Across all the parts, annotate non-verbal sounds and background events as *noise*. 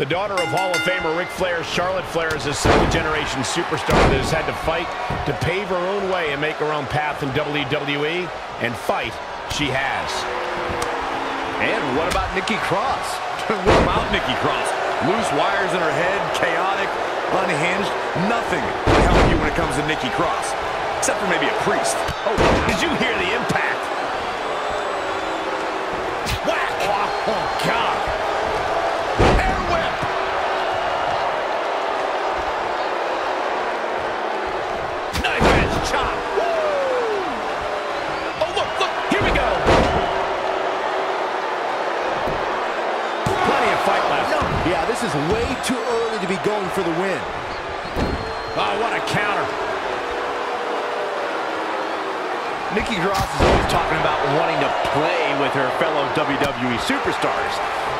The daughter of Hall of Famer Ric Flair, Charlotte Flair, is a second-generation superstar that has had to fight to pave her own way and make her own path in WWE, and fight she has. And what about Nikki Cross? *laughs* what about Nikki Cross? Loose wires in her head, chaotic, unhinged, nothing can help you when it comes to Nikki Cross. Except for maybe a priest. Oh, did you hear the impact? Yeah, this is way too early to be going for the win. Oh, what a counter. Nikki Cross is always talking about wanting to play with her fellow WWE superstars.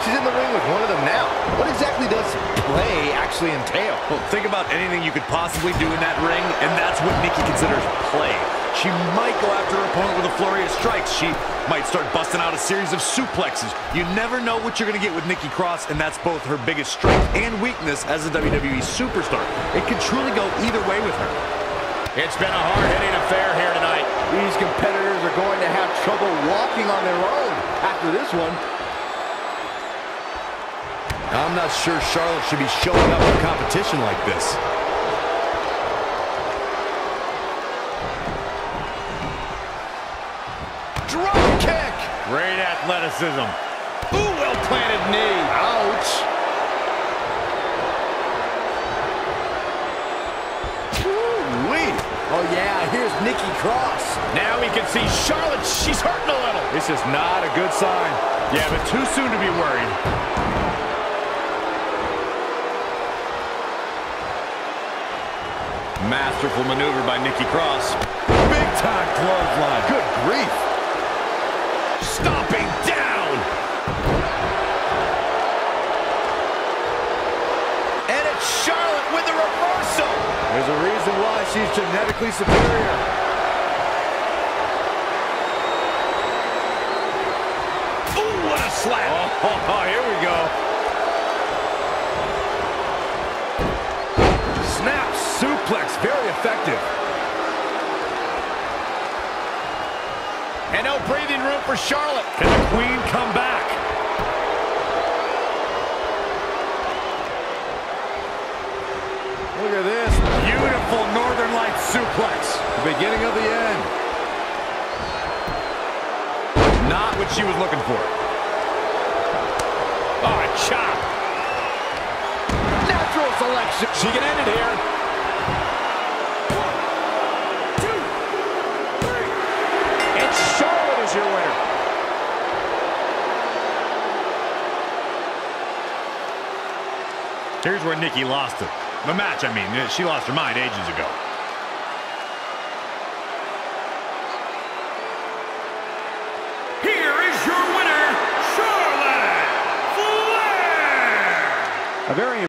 She's in the ring with one of them now. What exactly does play actually entail? Well, think about anything you could possibly do in that ring, and that's what Nikki considers play. She might go after her opponent with a flurry of strikes. She might start busting out a series of suplexes. You never know what you're going to get with Nikki Cross, and that's both her biggest strength and weakness as a WWE superstar. It could truly go either way with her. It's been a hard-hitting affair here tonight. These competitors are going to have trouble walking on their own after this one. I'm not sure Charlotte should be showing up in competition like this. Drop kick! Great athleticism. Ooh, well-planted knee. Ouch! Woo-wee. Oh, yeah, here's Nikki Cross. Now we can see Charlotte. She's hurting a little. This is not a good sign. Yeah, but too soon to be worried. Masterful maneuver by Nikki Cross. Big time clothesline. Good grief. Stomping down. And it's Charlotte with the reversal. There's a reason why she's genetically superior. Ooh, what a slap. Oh, *laughs* here we go. Snap suplex, very effective. And no breathing room for Charlotte. Can the queen come back? Look at this. Beautiful Northern Lights suplex. The beginning of the end. Not what she was looking for. Oh, a chop. Natural selection. She can end it here. Is your winner. Here's where Nikki lost it. The match, I mean. She lost her mind ages ago. Here is your winner, Charlotte Flair! A very